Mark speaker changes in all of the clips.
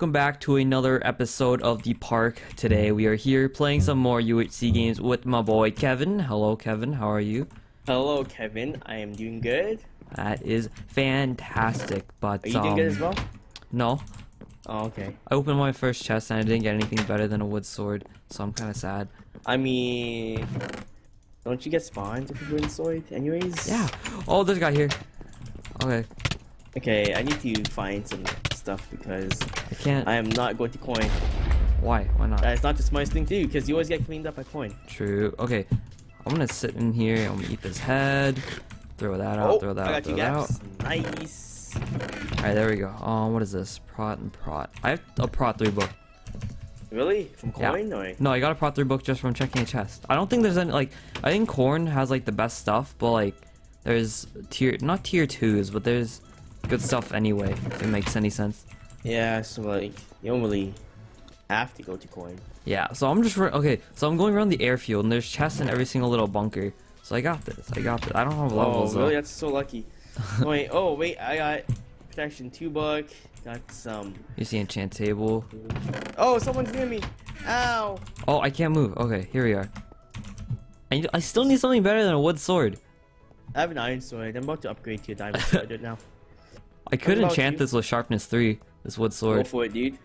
Speaker 1: welcome back to another episode of the park. Today we are here playing some more UHC games with my boy Kevin. Hello, Kevin. How are you?
Speaker 2: Hello, Kevin. I am doing good.
Speaker 1: That is fantastic. But
Speaker 2: Are you doing good as
Speaker 1: um,
Speaker 2: well?
Speaker 1: no,
Speaker 2: Oh, okay.
Speaker 1: I opened my first chest and I didn't get anything better than a wood sword, so I'm kind of sad.
Speaker 2: I mean, don't you get spawned if you win sword anyways?
Speaker 1: Yeah. Oh, there's a guy here. Okay,
Speaker 2: Okay, I need to find some stuff because
Speaker 1: I can't.
Speaker 2: I am not going to corn.
Speaker 1: Why? Why not?
Speaker 2: That is not the smartest thing to do because you always get cleaned up by corn.
Speaker 1: True. Okay, I'm gonna sit in here. I'm gonna eat this head. Throw that out.
Speaker 2: oh,
Speaker 1: throw that out. Throw that out.
Speaker 2: Nice.
Speaker 1: Alright, there we go. Um, what is this? Prot and Prot. I have a Prot 3 book.
Speaker 2: Really? From
Speaker 1: Yeah.
Speaker 2: corn or?
Speaker 1: No, I got a Prot 3 book just from checking a chest. I don't think there's any, like, I think Corn has, like, the best stuff, but, like, there's tier, not tier 2s, but there's good stuff anyway, if it makes any sense.
Speaker 2: Yeah, so like you don't really have to go to corn.
Speaker 1: Yeah, so I'm just, okay, so I'm going around the airfield, and there's chests in every single little bunker. So I got this, I got this. I don't have oh, levels,
Speaker 2: oh, really?
Speaker 1: though.
Speaker 2: That's so lucky. wait, oh wait, I got protection two buck. Got some.
Speaker 1: Um, you see enchant table.
Speaker 2: Oh, someone's near me. Ow.
Speaker 1: Oh, I can't move. Okay, here we are. I, I still need something better than a wood sword.
Speaker 2: I have an iron sword. I'm about to upgrade to a diamond sword right now.
Speaker 1: I could enchant this with sharpness 3, this wood sword.
Speaker 2: Go for it, dude.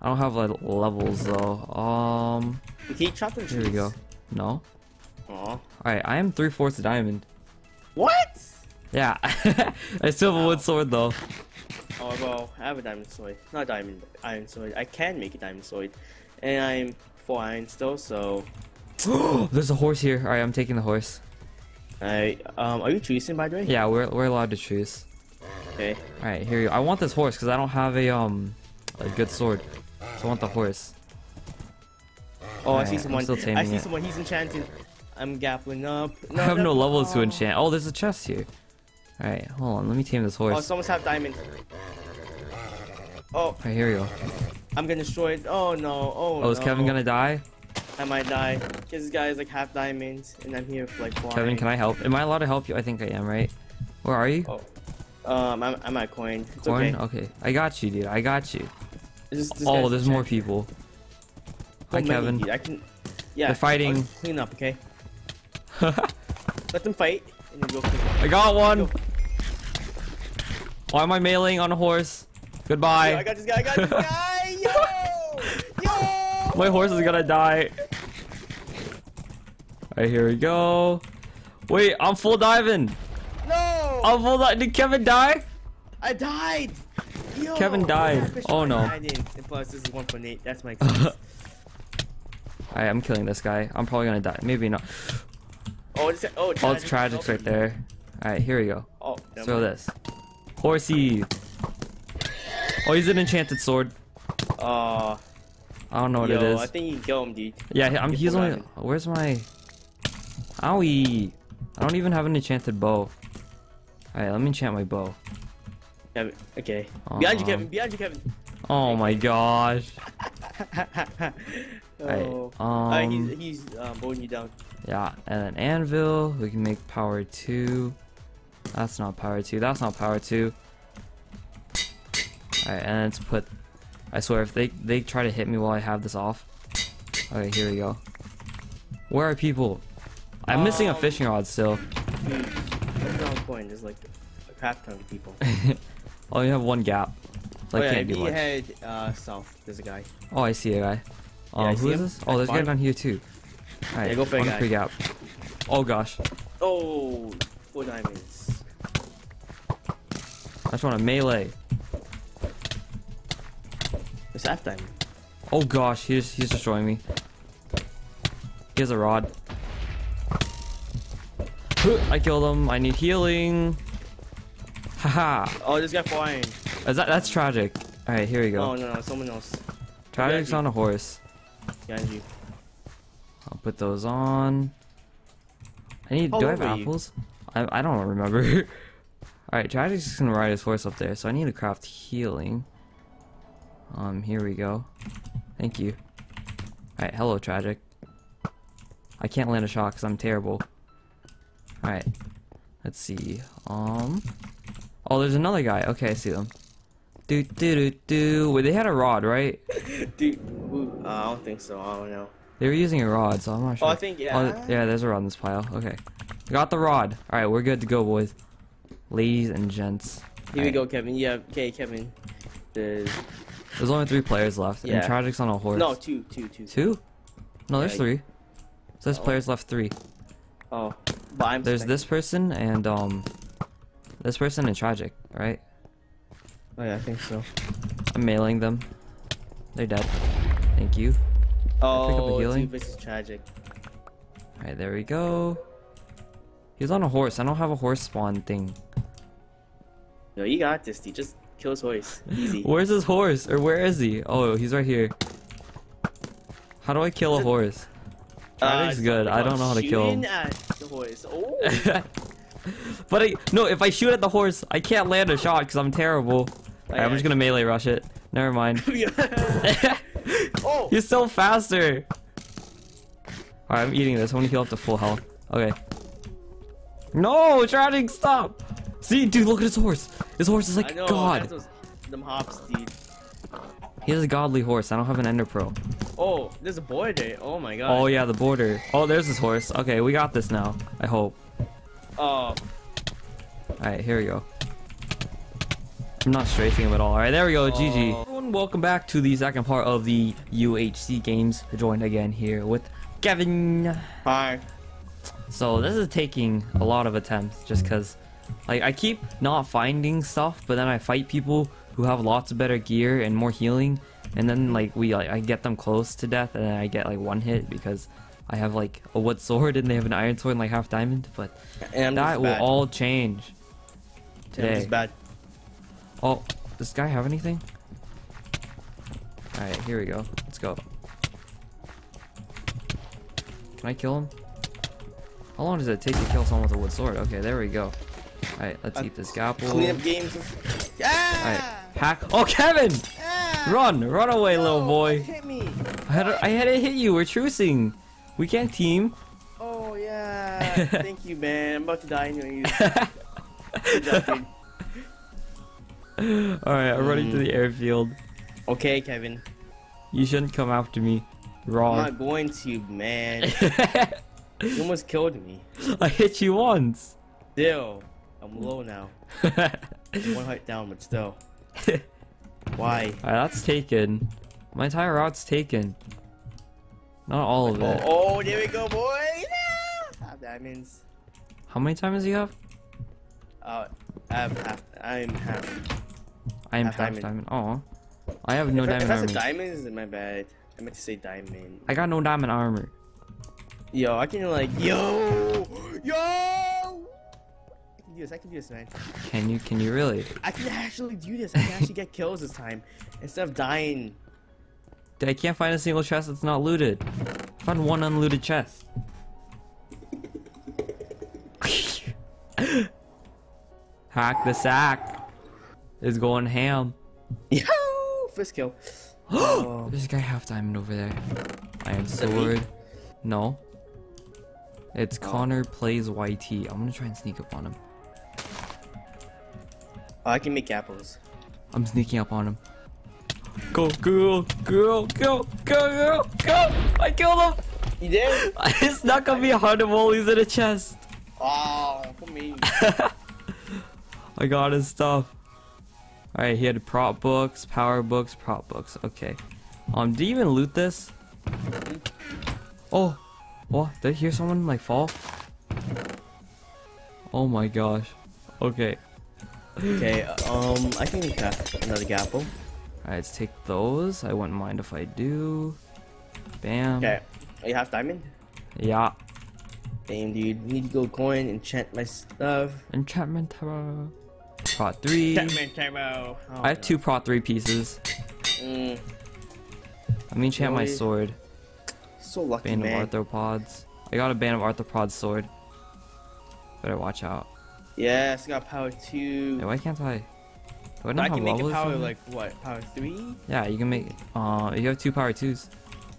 Speaker 1: I don't have like levels though. Um,
Speaker 2: Okay, chop them
Speaker 1: here we go. No.
Speaker 2: Aw.
Speaker 1: Alright, I am three fourths diamond.
Speaker 2: What?
Speaker 1: Yeah. I still have a wood sword though.
Speaker 2: Oh, well, I have a diamond sword. Not diamond, iron sword. I can make a diamond sword. And I'm four iron still, so...
Speaker 1: There's a horse here. Alright, I'm taking the horse.
Speaker 2: I, um, are you choosing, by the way?
Speaker 1: Yeah, we're, we're allowed to choose.
Speaker 2: Okay.
Speaker 1: Alright, here you I want this horse because I don't have a, um, a good sword. So I want the horse.
Speaker 2: Oh, I see someone. I see
Speaker 1: it.
Speaker 2: someone. He's enchanted. I'm gapping up.
Speaker 1: I have no levels to enchant. Oh, there's a chest here. Alright, hold on. Let me tame this horse.
Speaker 2: Oh, someone's have diamond. Oh,
Speaker 1: Alright, here we go.
Speaker 2: I'm gonna destroy it. Oh no. Oh,
Speaker 1: Oh, is
Speaker 2: no.
Speaker 1: Kevin gonna die?
Speaker 2: I might die. Because this guy is like half diamond, and I'm here for like four.
Speaker 1: Kevin, can I help? Am I allowed to help you? I think I am, right? Where are you?
Speaker 2: Oh. Um, I'm, I'm at corn. It's
Speaker 1: Corn?
Speaker 2: okay.
Speaker 1: Okay. I got you, dude. I got you.
Speaker 2: This, this
Speaker 1: Oh, there's more people. Hi,
Speaker 2: many,
Speaker 1: Kevin.
Speaker 2: dude. I can. Yeah.
Speaker 1: They're fighting.
Speaker 2: Clean up, okay? Let them fight, and then go clean up.
Speaker 1: I got one.
Speaker 2: Go.
Speaker 1: Why am I mailing on a horse?
Speaker 2: Yo, I
Speaker 1: Goodbye.
Speaker 2: got this guy. I got this guy. Yo, yo.
Speaker 1: My horse is gonna die. Alright, here we go. Wait, I'm full diving. I'm full di- Did Kevin die?
Speaker 2: I died. Yo.
Speaker 1: Kevin died. Oh, no.
Speaker 2: I didn't. And plus, this is 1.8. That's my excuse.
Speaker 1: Alright, I'm killing this guy. I'm probably gonna die. Maybe not.
Speaker 2: oh, it's oh,
Speaker 1: Oh, it's tragic right there. Alright, here we go.
Speaker 2: Oh,
Speaker 1: throw this. Horsey. Oh, he's an enchanted sword.
Speaker 2: Uh,
Speaker 1: I don't know what
Speaker 2: yo,
Speaker 1: it is.
Speaker 2: I think you kill him, dude.
Speaker 1: Yeah, I'm, he's only. Where's my? Owie! I don't even have an enchanted bow. Alright, let me enchant my bow.
Speaker 2: Okay. Behind you,
Speaker 1: Um,
Speaker 2: Kevin. Behind you, Kevin.
Speaker 1: Oh my gosh. Alright,
Speaker 2: oh.
Speaker 1: um,
Speaker 2: Alright, he's he's um, bowing you down.
Speaker 1: yeah, and then anvil. We can make power two. That's not power two. That's not power two. Alright, and let's put. I swear, if they they try to hit me while I have this off. Okay, here we go. Where are people? I'm missing a
Speaker 2: Um,
Speaker 1: fishing rod still.
Speaker 2: Dude, wrong with corn? There's like a crap ton of people.
Speaker 1: Oh, you have one gap. So
Speaker 2: oh
Speaker 1: I
Speaker 2: yeah,
Speaker 1: can't
Speaker 2: you
Speaker 1: much.
Speaker 2: head uh, south, there's a guy.
Speaker 1: Oh, I see a guy. Um,
Speaker 2: I
Speaker 1: who is
Speaker 2: him.
Speaker 1: this? Oh, there's a guy down here too. Alright,
Speaker 2: Yeah, go for a
Speaker 1: one
Speaker 2: guy.
Speaker 1: gap. Oh gosh,
Speaker 2: Oh, four diamonds.
Speaker 1: I just want a melee.
Speaker 2: It's half diamond.
Speaker 1: Oh gosh, he's he's destroying me. He has a rod. I killed him. I need healing. Haha.
Speaker 2: Oh, this guy flying.
Speaker 1: Is that that's tragic? All right, here we go.
Speaker 2: Oh no, no, someone else
Speaker 1: Tragic's on a horse.
Speaker 2: behind you.
Speaker 1: I'll put those on. I need.
Speaker 2: How
Speaker 1: do I have
Speaker 2: you?
Speaker 1: apples? I I don't remember. All right, Tragic's just gonna ride his horse up there, so I need to craft healing. Um, here we go. Thank you. All right, hello, Tragic. I can't land a shot because I'm terrible. All right, let's see. Um. Oh, there's another guy. Okay, I see them. Do do do do. Wait, they had a rod, right?
Speaker 2: Dude, uh, I don't think so. I don't know.
Speaker 1: They were using a rod, so I'm not sure. Oh.
Speaker 2: I think yeah.
Speaker 1: Oh, yeah, there's a rod in this pile. Okay. Got the rod. Alright, we're good to go, boys. Ladies and gents.
Speaker 2: Here we
Speaker 1: Alright.
Speaker 2: go, Kevin. Yeah, okay, Kevin. There's
Speaker 1: There's only three players left.
Speaker 2: yeah.
Speaker 1: And Tragic's on a horse.
Speaker 2: no two, two, two.
Speaker 1: Two? No, there's
Speaker 2: Yeah,
Speaker 1: three. Says
Speaker 2: Oh.
Speaker 1: players left three.
Speaker 2: Oh,
Speaker 1: There's this person and um this person and Tragic, right?
Speaker 2: Oh yeah, I think so.
Speaker 1: I'm mailing them. They're dead. Thank you.
Speaker 2: Oh,
Speaker 1: healing?
Speaker 2: two versus tragic.
Speaker 1: Alright, there we go. He's on a horse. I don't have a horse spawn thing.
Speaker 2: No, you got this, dude. Just kill his horse. Easy.
Speaker 1: Where's his horse? Or where is he? Oh, he's right here. How do I kill a
Speaker 2: Is it-
Speaker 1: horse? Tragic's
Speaker 2: Uh,
Speaker 1: good. I don't know how to kill him.
Speaker 2: at the horse. Oh.
Speaker 1: but I, no, if I shoot at the horse, I can't land a shot because I'm terrible. Alright, I'm just gonna melee rush it. Never mind.
Speaker 2: oh.
Speaker 1: You're still faster. Alright, I'm eating this. I want to heal up to full health. Okay. No, Tragic, stop! See, dude, look at his horse. His horse is like
Speaker 2: know.
Speaker 1: God.
Speaker 2: Those, them hops, dude.
Speaker 1: He has a godly horse. I don't have an Ender Pro.
Speaker 2: Oh, there's a boy there. Oh my god.
Speaker 1: Oh yeah, the border. Oh, there's his horse. Okay, we got this now. I hope. Um.
Speaker 2: Oh.
Speaker 1: Alright, here we go. I'm not strafing him at all. Alright, there we go. GG.
Speaker 2: Oh.
Speaker 1: Everyone, welcome back to the second part of the UHC games. Joined again here with Kevin.
Speaker 2: Hi.
Speaker 1: So this is taking a lot of attempts just because like I keep not finding stuff, but then I fight people who have lots of better gear and more healing, and then like we like I get them close to death, and then I get like one hit because I have like a wood sword and they have an iron sword and like half diamond. But
Speaker 2: And
Speaker 1: that will all change today.
Speaker 2: bad.
Speaker 1: Oh, does this guy have anything? Alright, here we go. Let's go. Can I kill him? How long does it take to kill someone with a wood sword? Okay, there we go. Alright, let's
Speaker 2: Uh,
Speaker 1: eat this gapple.
Speaker 2: Clean up games. Yeah.
Speaker 1: Hack. Oh, Kevin!
Speaker 2: Ah!
Speaker 1: Run! Run away, little boy!
Speaker 2: Hit me.
Speaker 1: I had, to, I had to hit you. We're trucing. We can't team.
Speaker 2: Oh yeah. Thank you, man. I'm about to die anyways. Good job.
Speaker 1: Alright, I'm running to
Speaker 2: Mm.
Speaker 1: the airfield.
Speaker 2: Okay, Kevin.
Speaker 1: You shouldn't come after me.
Speaker 2: I'm
Speaker 1: Wrong.
Speaker 2: not going to, man. You almost killed me.
Speaker 1: I hit you once.
Speaker 2: Still, I'm low now. One height down, but still. Why?
Speaker 1: Alright, that's taken. My entire route's taken. Not all of
Speaker 2: Oh,
Speaker 1: it.
Speaker 2: oh, there we go, boy. Yeah. Half diamonds.
Speaker 1: How many diamonds do you have?
Speaker 2: Uh, I have half. I'm half.
Speaker 1: I am
Speaker 2: Half
Speaker 1: half
Speaker 2: diamond.
Speaker 1: diamond. Oh, I have no
Speaker 2: if, I- if
Speaker 1: diamond
Speaker 2: I
Speaker 1: armor.
Speaker 2: said diamonds, then my bad. I meant to say diamond.
Speaker 1: I got no diamond armor.
Speaker 2: Yo, I can like, yo, yo. Do this. I can do this, man.
Speaker 1: Can you? Can you really?
Speaker 2: I can actually do this. I can actually get kills this time instead of dying.
Speaker 1: Dude, I can't find a single chest that's not looted. I found one unlooted chest. Hack the sack is going ham.
Speaker 2: Yo, first kill. Oh.
Speaker 1: There's a guy half diamond over there. Iron sword. No. It's
Speaker 2: Oh.
Speaker 1: Connor plays YT. I'm gonna try and sneak up on him.
Speaker 2: Oh, I can make apples.
Speaker 1: I'm sneaking up on him. Go, go, go, go, go, go, go! I killed him!
Speaker 2: You did?
Speaker 1: I snuck up behind him while he's in a chest.
Speaker 2: Oh, for me.
Speaker 1: I got his stuff. Alright, he had prot books, power books, prot books. Okay. Um, did you even loot this? Oh, what? Did I hear someone like fall? Oh my gosh. Okay.
Speaker 2: Okay, um, I can craft another apple.
Speaker 1: Alright, let's take those. I wouldn't mind if I do. Bam.
Speaker 2: Okay, oh, you have diamond?
Speaker 1: Yeah.
Speaker 2: Damn, dude. Need to go corn, enchant my stuff.
Speaker 1: Enchantment Tower. Prot 3.
Speaker 2: Enchantment turbo. Oh,
Speaker 1: I have
Speaker 2: no.
Speaker 1: two Prot 3 pieces.
Speaker 2: Mm,
Speaker 1: Let me enchant my sword.
Speaker 2: so lucky,
Speaker 1: Band
Speaker 2: man.
Speaker 1: of arthropods. I got a Bane of Arthropods sword. Better watch out.
Speaker 2: Yes, I got power two.
Speaker 1: Hey, why can't I? Do I not
Speaker 2: I
Speaker 1: have
Speaker 2: can make a power like what? Power three?
Speaker 1: Yeah, you can make. Uh, you have two power twos.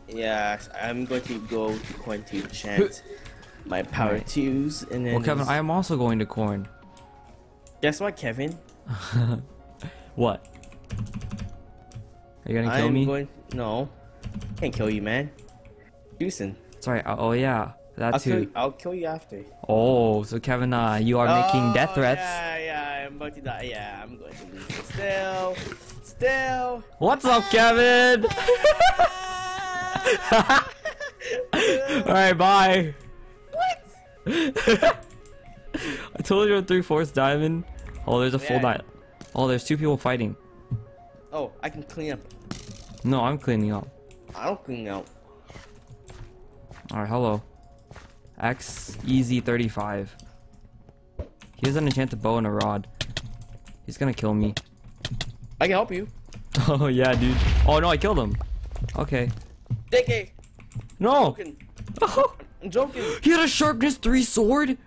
Speaker 2: Yes, I'm going to go to corn to enchant my power
Speaker 1: Alright.
Speaker 2: twos, and then.
Speaker 1: Well, Kevin, I am also going to corn.
Speaker 2: Guess what, Kevin?
Speaker 1: What? Are you gonna kill
Speaker 2: I'm
Speaker 1: me?
Speaker 2: going. No, can't kill you, man. Houston,
Speaker 1: Sorry. uh, Oh yeah, that
Speaker 2: I'll kill.
Speaker 1: too.
Speaker 2: You, I'll kill you after.
Speaker 1: Oh, so Kevin, uh, you are making death
Speaker 2: Oh,
Speaker 1: threats.
Speaker 2: Yeah, yeah, I'm about to die. Yeah, I'm going to lose. Still, still.
Speaker 1: What's up, Kevin? All right, bye.
Speaker 2: What?
Speaker 1: I told you a three fourths diamond. Oh, there's a full
Speaker 2: Yeah.
Speaker 1: diamond. Oh, there's two people fighting.
Speaker 2: Oh, I can clean up.
Speaker 1: No, I'm cleaning up.
Speaker 2: I don't clean up.
Speaker 1: All right, hello. X easy 35. He has an enchanted bow and a rod. He's gonna kill me.
Speaker 2: I can help you.
Speaker 1: Oh yeah, dude. Oh no, I killed him. Okay.
Speaker 2: DK,
Speaker 1: No.
Speaker 2: joking. I'm joking.
Speaker 1: he had a sharpness three sword.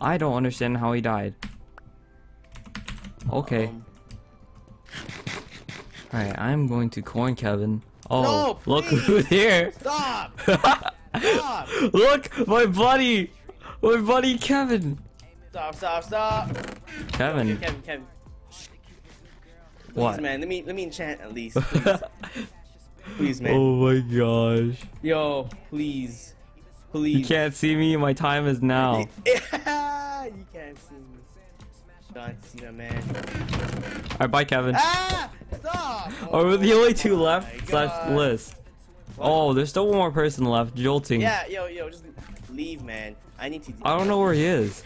Speaker 1: I don't understand how he died. Okay.
Speaker 2: Um,
Speaker 1: Alright, I'm going to corn Kevin. Oh,
Speaker 2: No,
Speaker 1: look who's here.
Speaker 2: stop. Stop.
Speaker 1: look, my buddy. My buddy Kevin.
Speaker 2: Stop. Stop. Stop.
Speaker 1: Kevin.
Speaker 2: Kevin. Kevin.
Speaker 1: What?
Speaker 2: Please, man. Let me let me enchant at least. Please, please man.
Speaker 1: oh my gosh.
Speaker 2: Yo, please, please.
Speaker 1: You can't see me, my time is now.
Speaker 2: you can't see me. Don't see that man.
Speaker 1: Alright, bye Kevin.
Speaker 2: Ah! Stop!
Speaker 1: Oh, we're the only two left slash list. Oh, there's still one more person left, Jolting.
Speaker 2: Yeah, yo, yo, just leave, man. I need to.
Speaker 1: I don't know where he is.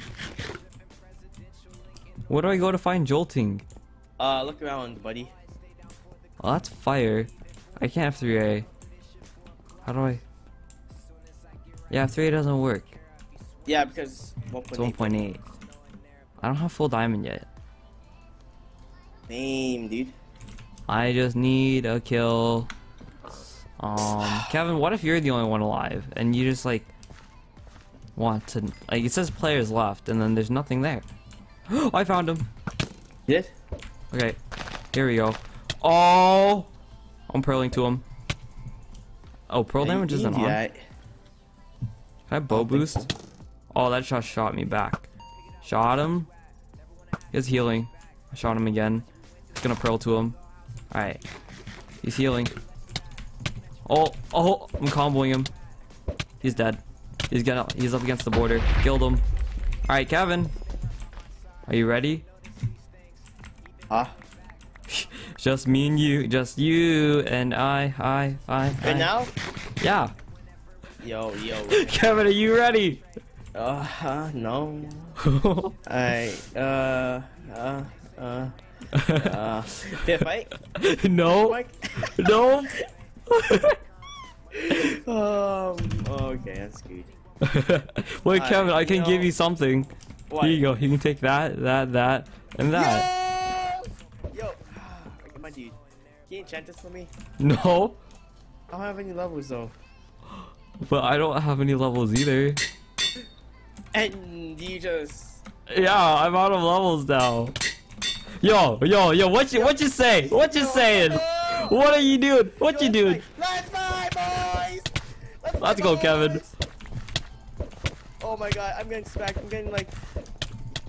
Speaker 1: Where do I go to find Jolting?
Speaker 2: Uh, look around, buddy.
Speaker 1: Oh, that's fire. I can't have 3A. How do I? Yeah, 3A doesn't work.
Speaker 2: Yeah, because
Speaker 1: It's
Speaker 2: 1.8
Speaker 1: 1.8. I don't have full diamond yet.
Speaker 2: name, dude.
Speaker 1: I just need a kill. Um, Kevin, what if you're the only one alive and you just like want to like it says players left and then there's nothing there. I found him.
Speaker 2: Yes.
Speaker 1: Okay, here we go. Oh, I'm pearling to him. Oh, pearl damage isn't on. Can I bow boost? Oh, that shot shot me back. Shot him. He's healing. I shot him again. Just gonna pearl to him. Alright. He's healing. Oh, oh, I'm comboing him. He's dead. He's gonna he's up against the border. Killed him. Alright, Kevin. Are you ready?
Speaker 2: Huh?
Speaker 1: Just me and you. Just you and I. I. I. I.
Speaker 2: Right now?
Speaker 1: Yeah.
Speaker 2: Yo, yo.
Speaker 1: Kevin, are you ready?
Speaker 2: Uh, huh, no. I, uh, uh, uh, uh. Fifth fight?
Speaker 1: no. No.
Speaker 2: Um, okay, that's good.
Speaker 1: Wait,
Speaker 2: I-
Speaker 1: Kevin, I can
Speaker 2: you
Speaker 1: give you something.
Speaker 2: What?
Speaker 1: Here you go. You can take that, that, that, and that.
Speaker 2: Yo! Yo! My dude, can you enchant this for me?
Speaker 1: No,
Speaker 2: I don't have any levels though.
Speaker 1: but I don't have any levels either.
Speaker 2: And you just.
Speaker 1: Yeah, I'm out of levels now. Yo, yo, yo, what you, what you say? What you
Speaker 2: Yo,
Speaker 1: saying? What are you doing? What you doing?
Speaker 2: Let's fight, boys! Let's,
Speaker 1: Let's go, Kevin.
Speaker 2: Oh my god, I'm getting smacked. I'm getting like.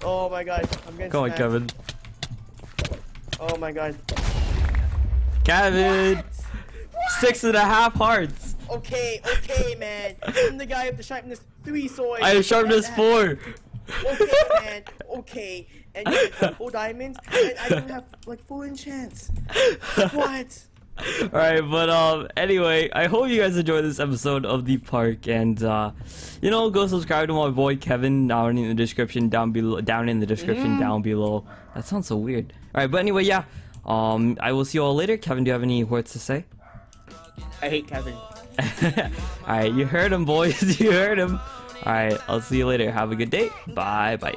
Speaker 2: Oh my god, I'm getting
Speaker 1: Come on. Kevin.
Speaker 2: Oh my god.
Speaker 1: Kevin,
Speaker 2: What?
Speaker 1: six and a half hearts.
Speaker 2: Okay, okay, man. I'm the guy with the sharpness three sword.
Speaker 1: I have sharpness four.
Speaker 2: Okay, man. Okay. And you have full diamonds, and I don't have like full enchants. What?
Speaker 1: Alright, but um anyway, I hope you guys enjoyed this episode of the park and uh you know go subscribe to my boy Kevin down in the description down below down in the description
Speaker 2: Mhm.
Speaker 1: down below. That sounds so weird. Alright, but anyway, yeah. Um I will see you all later. Kevin, do you have any words to say?
Speaker 2: I hate Kevin.
Speaker 1: Alright, you heard him boys, you heard him. Alright, I'll see you later. Have a good day. Bye bye.